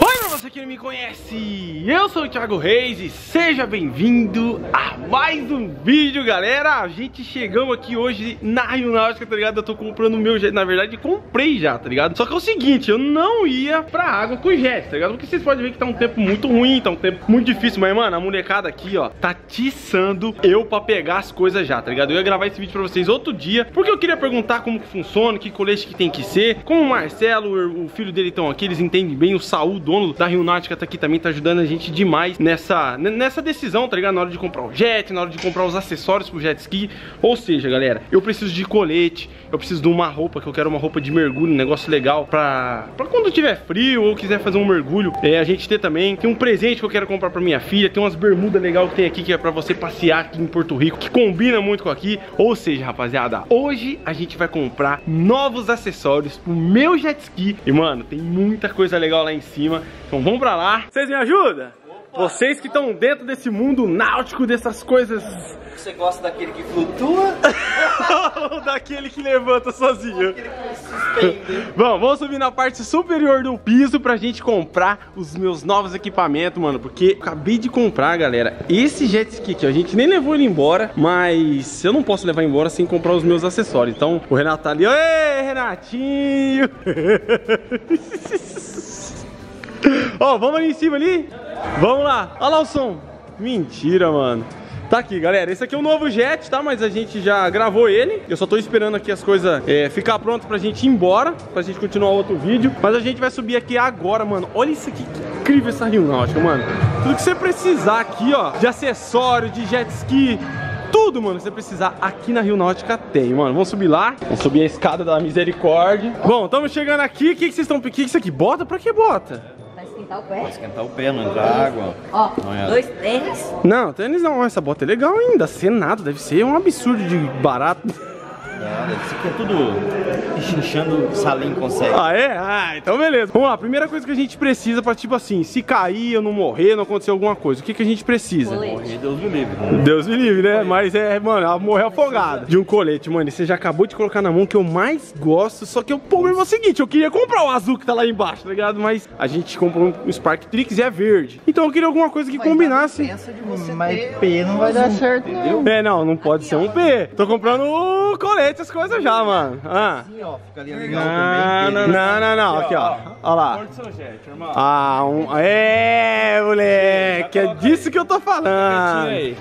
Oi pra você que não me conhece, eu sou o Thiago Reis e seja bem-vindo a mais um vídeo, galera A gente chegamos aqui hoje na Rio Náutica, tá ligado? Eu tô comprando o meu jet, na verdade comprei já, tá ligado? Só que é o seguinte, eu não ia pra água com jet, tá ligado? Porque vocês podem ver que tá um tempo muito ruim, tá um tempo muito difícil Mas, mano, a molecada aqui, ó, tá tiçando eu pra pegar as coisas já, tá ligado? Eu ia gravar esse vídeo pra vocês outro dia, porque eu queria perguntar como que funciona, que colete que tem que ser Como o Marcelo, o filho dele estão aqui, eles entendem bem, o Saúl, dono da Rio Náutica tá aqui também, tá ajudando a gente demais nessa, nessa decisão, tá ligado? Na hora de comprar o jet, na hora de comprar os acessórios pro jet ski. Ou seja, galera, eu preciso de colete, eu preciso de uma roupa, que eu quero uma roupa de mergulho, um negócio legal pra, pra quando tiver frio ou quiser fazer um mergulho, é, a gente ter também. Tem um presente que eu quero comprar pra minha filha, tem umas bermudas legais que tem aqui, que é pra você passear aqui em Porto Rico, que combina muito com aqui. Ou seja, rapaziada, hoje a gente vai comprar novos acessórios pro meu jet ski. E, mano, tem muita coisa legal lá em cima. Então vamos pra lá. Vocês me ajudam? Vocês que estão dentro desse mundo náutico, dessas coisas... Você gosta daquele que flutua? Ou daquele que levanta sozinho. Aquele que suspende? Bom, vamos subir na parte superior do piso pra gente comprar os meus novos equipamentos, mano. Porque eu acabei de comprar, galera, esse jet ski aqui. A gente nem levou ele embora, mas eu não posso levar embora sem comprar os meus acessórios. Então, o Renato tá ali. Oi, Renatinho! Ó, vamos ali em cima ali? Vamos lá. Olha lá o som. Mentira, mano. Tá aqui, galera. Esse aqui é o novo jet, tá? Mas a gente já gravou ele. Eu só tô esperando aqui as coisas é, ficar pronto pra gente ir embora, pra gente continuar outro vídeo. Mas a gente vai subir aqui agora, mano. Olha isso aqui, que incrível essa Rio Náutica, mano. Tudo que você precisar aqui, ó, de acessório, de jet ski, tudo, mano, que você precisar aqui na Rio Náutica tem, mano. Vamos subir lá. Vamos subir a escada da misericórdia. Bom, estamos chegando aqui. O que, que vocês estão... O que, que isso aqui? Bota? Pra que bota? Vai esquentar o pé. Esquentar o pé, não entrar água. Ó, Olha. dois tênis. Não, tênis não. Essa bota é legal ainda. Senado, deve ser um absurdo de barato. Nada, isso aqui é tudo chinchando salinho consegue. Ah, é? Ah, então beleza. Vamos lá, primeira coisa que a gente precisa pra, tipo assim, se cair, eu não morrer, não acontecer alguma coisa, o que, que a gente precisa? Colete. Morrer, Deus me livre. né? Deus me livre, né? Mas é, mano, ela morreu afogada. De um colete, mano. e Você já acabou de colocar na mão que eu mais gosto. Só que o problema é o seguinte: eu queria comprar o azul que tá lá embaixo, tá ligado? Mas a gente comprou um Spark Trix e é verde. Então eu queria alguma coisa que combinasse. De você Mas P não vai dar certo, entendeu? É, não, não pode ser um P. Tô comprando o colete, as coisas já, mano. Ah. Assim, ó, legal Não, também. não, não, não, aqui ó, olha lá. Ah, um... É, moleque, é disso que eu tô falando.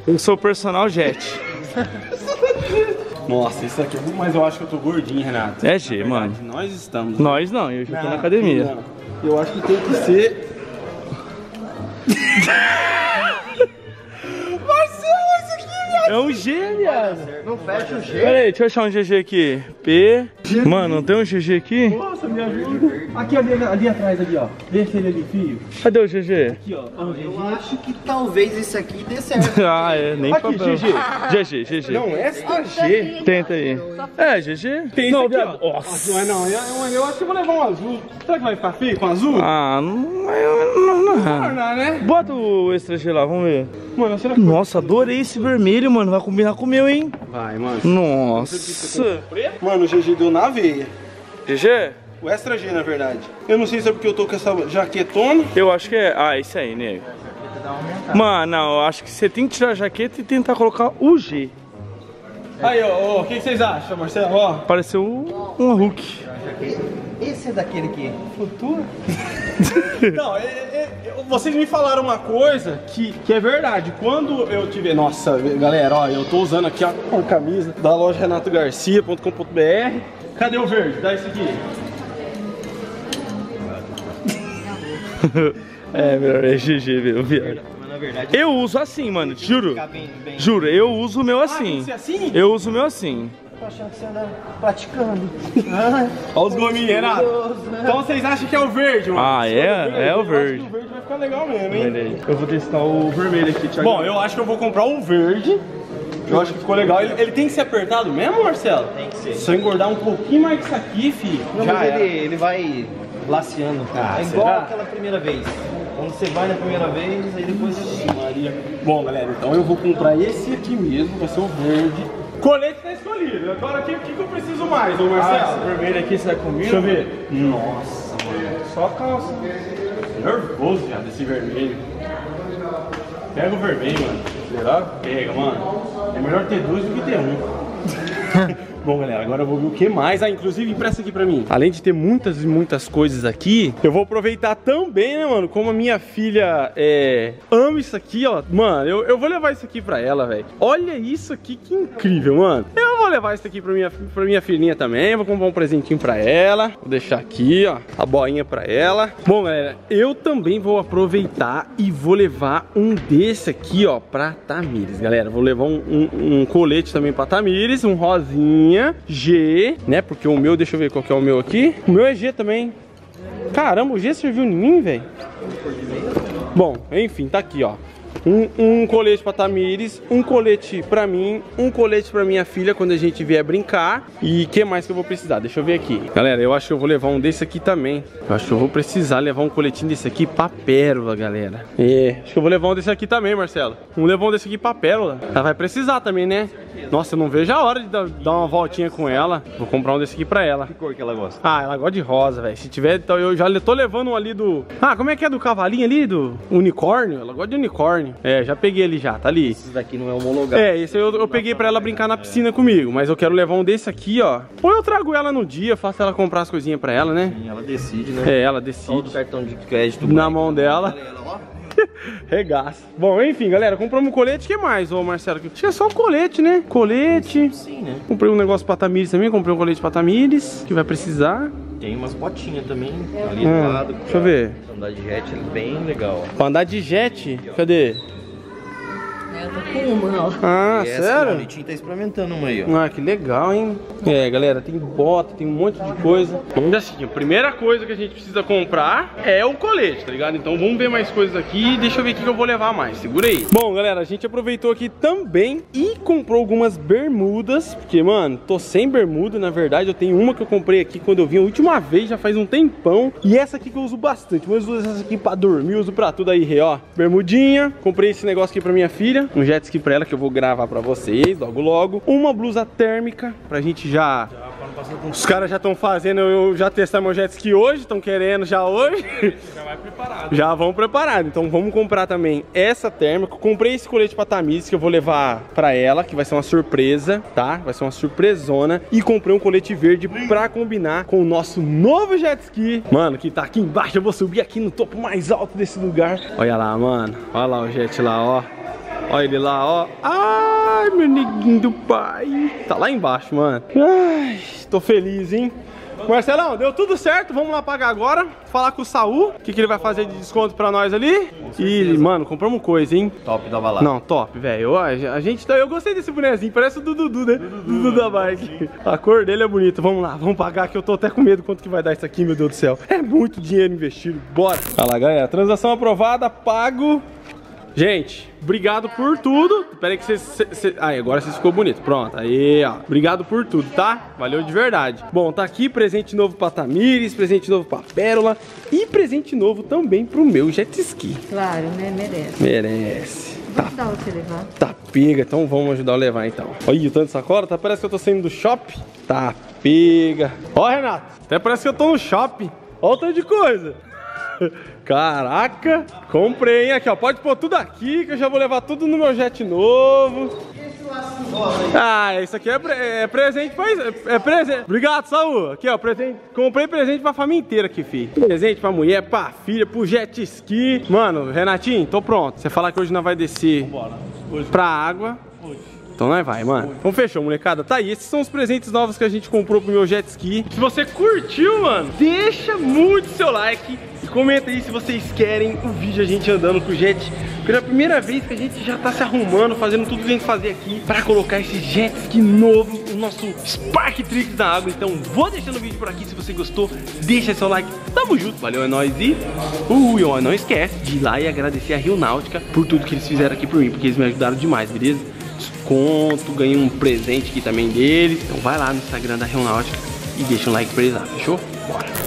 Eu sou o personal jet. Nossa, isso aqui, mas eu acho que eu tô gordinho, Renato. É G, mano. Nós estamos. Nós não, eu já tô na academia. Não, Eu acho que tem que ser. É um G, viado. Não fecha o G. Pera aí, deixa eu achar um GG aqui. P. Mano, não tem um GG aqui? Nossa, me ajuda. Aqui, ali, ali atrás, ali, ó. Vê se ele ali, fio. Cadê o GG? Aqui, ó. Eu acho que talvez esse aqui dê certo. Ah, é, nem Aqui, papel. GG. GG, GG. Não, essa G. Tenta aí. É, GG? Tem não, esse aqui, ó. Nossa. Mas não, eu, eu, eu acho que eu vou levar um azul. Será que vai ficar feio com azul? Ah, não, não, não, não. Não, né? Bota o extra G lá, vamos ver. Mano, será que... Nossa, adorei esse vermelho, mano. Vai combinar com o meu, hein? Vai, mano. Nossa. Mano, o GG deu na veia. GG? O extra G, na verdade. Eu não sei se é porque eu tô com essa jaquetona. Eu acho que é. Ah, esse aí, nego. Mano, não, eu acho que você tem que tirar a jaqueta e tentar colocar o G. Aí, ó, ó, o que vocês acham, Marcelo? Ó. Pareceu um, um Hulk. Esse é daquele que flutua? Não, é- é- é- vocês me falaram uma coisa que, que é verdade. Quando eu tive. Nossa, galera, ó, eu tô usando aqui ó, uma camisa da loja renatogarcia.com.br. Cadê o verde? Dá esse aqui. É, melhor é GG, meu, viado. Mas na verdade, Eu uso assim, mano, juro. fica bem, bem. Juro, eu uso o meu Ah, assim. assim? Eu uso o meu assim. Tô achando que você anda praticando. Olha os gominhos, Renato. Então vocês acham que é o verde, mano? Ah, é? for É o eu acho verde. que o verde vai ficar legal mesmo, hein? Aí. Eu vou testar o vermelho aqui, Thiago. Bom, eu acho que eu vou comprar o verde. Eu acho que ficou legal. Ele, ele tem que ser apertado mesmo, Marcelo? Tem que ser. Se eu engordar um pouquinho mais que isso aqui, filho. Não, já ele, ele vai laceando. Ah, é igual será? aquela primeira vez. Quando você vai na primeira vez, aí depois. Maria. Bom, galera, então eu vou comprar esse aqui mesmo, vai ser o verde. Colete tá escolhido. Agora o que, que, eu preciso mais, ô Marcelo? vermelho aqui, você vai comigo? Deixa eu ver. Nossa, mano. Só calça. Nervoso, cara, desse vermelho. Pega o vermelho, mano. Será? Pega, mano. É melhor ter dois do que ter um. Bom, galera, agora eu vou ver o que mais. Ah, inclusive, empresta aqui pra mim. Além de ter muitas e muitas coisas aqui, eu vou aproveitar também, né, mano? Como a minha filha é, ama isso aqui, ó. Mano, eu, eu vou levar isso aqui pra ela, velho. Olha isso aqui, que incrível, mano. Eu levar isso aqui pra minha, pra minha filhinha também. Vou comprar um presentinho pra ela. Vou deixar aqui, ó, a boinha pra ela. Bom, galera, eu também vou aproveitar e vou levar um desse aqui, ó, pra Tamires, galera. Vou levar um, um, um colete também pra Tamires, um rosinha. G, né? Porque o meu, deixa eu ver qual que é o meu aqui. O meu é G também. Caramba, o G serviu em mim, velho. Bom, enfim, tá aqui, ó. Um, um, colete pra Tamires, um colete pra mim, um colete pra minha filha quando a gente vier brincar. E o que mais que eu vou precisar? Deixa eu ver aqui. Galera, eu acho que eu vou levar um desse aqui também. Eu acho que eu vou precisar levar um coletinho desse aqui pra pérola, galera. É, acho que eu vou levar um desse aqui também, Marcelo. Vamos levar um desse aqui pra pérola. Ela vai precisar também, né? Nossa, eu não vejo a hora de dar uma voltinha com ela. Vou comprar um desse aqui pra ela. Que cor que ela gosta? Ah, ela gosta de rosa, velho. Se tiver, então eu já tô levando um ali do... Ah, como é que é do cavalinho ali? Do unicórnio? Ela gosta de unicórnio. É, já peguei ele já, tá ali. Esse daqui não é homologado. É, esse eu, eu peguei pra ela brincar na piscina comigo. Mas eu quero levar um desse aqui, ó. Ou eu trago ela no dia, faço ela comprar as coisinhas pra ela, né? Sim, ela decide, né? É, ela Todo decide. cartão de crédito. Na mão dela. Ela, ó. Regaça. Bom, enfim, galera, compramos um colete. O que mais, ô Marcelo? Acho que é só um colete, né? Colete. Sim, né? Comprei um negócio pra Tamires também. Comprei um colete pra Tamires, que vai precisar. Tem umas botinhas também ali Hum, do lado. deixa eu ver. Andar de jet é bem legal. Pra andar de jet. Cadê? Eu tô com uma, ó. Ah, E essa sério? Maurício tá experimentando uma aí, ó. Ah, que legal, hein? É, galera, tem bota, tem um monte de coisa. Vamos assim, a primeira coisa que a gente precisa comprar é o colete, tá ligado? Então vamos ver mais coisas aqui. Deixa eu ver o que eu vou levar mais. Segura aí. Bom, galera, a gente aproveitou aqui também e comprou algumas bermudas. Porque, mano, tô sem bermuda, na verdade. Eu tenho uma que eu comprei aqui quando eu vim a última vez, já faz um tempão. E essa aqui que eu uso bastante. Mas eu uso essa aqui pra dormir, uso pra tudo aí, ó. Bermudinha. Comprei esse negócio aqui pra minha filha. Um jet ski pra ela que eu vou gravar pra vocês logo logo. Uma blusa térmica pra gente já... Os caras já estão fazendo eu já testar meu jet ski hoje, estão querendo já hoje. Já vai preparado. Já vão preparados. Então vamos comprar também essa térmica. Comprei esse colete pra Tamires que eu vou levar pra ela, que vai ser uma surpresa, tá? Vai ser uma surpresona. E comprei um colete verde pra combinar com o nosso novo jet ski. Mano, que tá aqui embaixo. Eu vou subir aqui no topo mais alto desse lugar. Olha lá, mano. Olha lá o jet lá, ó. Olha ele lá, ó. Ai, meu neguinho do pai. Tá lá embaixo, mano. Ai, tô feliz, hein? Marcelão, deu tudo certo, vamos lá pagar agora. Falar com o Saul, o que, que ele vai fazer de desconto pra nós ali. E, mano, compramos coisa, hein? Top da balada. Não, top, velho. A gente tá. Eu gostei desse bonezinho, parece o do Dudu, né? Dudu da bike. A cor dele é bonita. Vamos lá, vamos pagar que eu tô até com medo quanto que vai dar isso aqui, meu Deus do céu. É muito dinheiro investido. Bora. Olha lá, galera. Transação aprovada, pago. Gente, obrigado por tudo. Pera aí que vocês... Aí, agora vocês ficou bonito. Pronto, aí, ó. Obrigado por tudo, tá? Valeu de verdade. Bom, tá aqui presente novo pra Tamires, presente novo pra Pérola e presente novo também pro meu jet ski. Claro, né? Merece. Merece. Tá Vamos dar você levar. Tá pega, então vamos ajudar a levar então. Olha o tanto de sacola, tá, parece que eu tô saindo do shopping. Tá pega. Ó, Renato, até parece que eu tô no shopping. Olha o tanto de coisa. Caraca, comprei, hein? Aqui, ó, pode pôr tudo aqui que eu já vou levar tudo no meu jet novo. Ah, isso aqui é, pre- é presente pra é, é presente. Obrigado, Saul. Aqui, ó, presente. Comprei presente pra família inteira aqui, fi. Presente pra mulher, pra filha, pro jet ski. Mano, Renatinho, tô pronto. Você falar que hoje nós vai descer pra água. Então nós vai, mano. Então fechou, molecada. Tá aí, esses são os presentes novos que a gente comprou pro meu jet ski. Se você curtiu, mano, deixa muito seu like comenta aí se vocês querem o vídeo a gente andando com o jet. Pela primeira vez que a gente já tá se arrumando, fazendo tudo que a gente fazer aqui pra colocar esse jet ski novo, o nosso Spark Tricks na água. Então vou deixando o vídeo por aqui, se você gostou, deixa seu like. Tamo junto, valeu, é nóis e... Uh, ó, não esquece de ir lá e agradecer a Rio Náutica por tudo que eles fizeram aqui por mim, porque eles me ajudaram demais, beleza? desconto, ganhei um presente aqui também deles. Então vai lá no Instagram da Real Náutica e deixa um like pra eles lá, fechou? Bora!